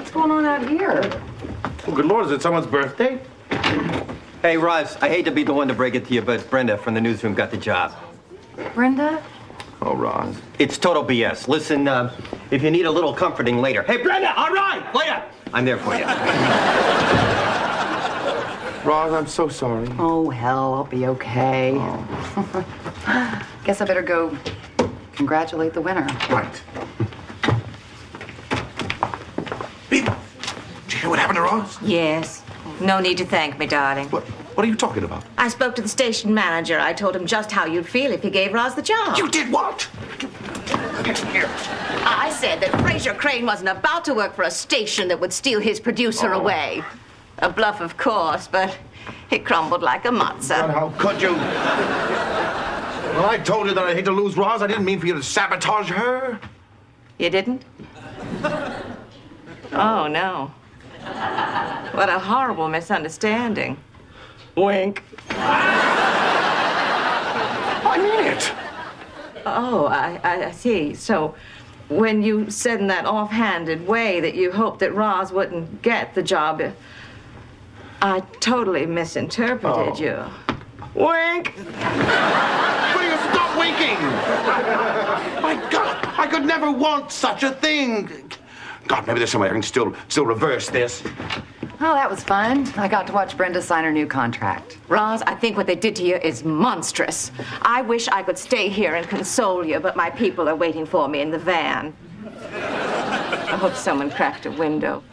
What's going on out here? Oh, good Lord, is it someone's birthday? Hey, Roz, I hate to be the one to break it to you, but Brenda from the newsroom got the job. Brenda? Oh, Roz. It's total BS. Listen, uh, if you need a little comforting later. Hey, Brenda, all right, later. I'm there for you. Roz, I'm so sorry. Oh, hell, I'll be okay. Guess I better go congratulate the winner. Right. Beep. Did you hear what happened to Roz? Yes. No need to thank me, darling. What, what are you talking about? I spoke to the station manager. I told him just how you'd feel if he gave Roz the job. You did what? I said that Frasier Crane wasn't about to work for a station that would steal his producer Oh. away. A bluff, of course, but it crumbled like a God, matzah. how could you? Well, I told you that I hate to lose Roz. I didn't mean for you to sabotage her. You didn't? Oh, no. What a horrible misunderstanding. Wink. I mean it. Oh, I, I, I see. So, when you said in that offhanded way that you hoped that Roz wouldn't get the job, I totally misinterpreted Oh. you. Wink! Will you stop winking? My God, I could never want such a thing. God, maybe there's some way I can still still reverse this. Oh, that was fun. I got to watch Brenda sign her new contract. Roz, I think what they did to you is monstrous. I wish I could stay here and console you, but my people are waiting for me in the van. I hope someone cracked a window.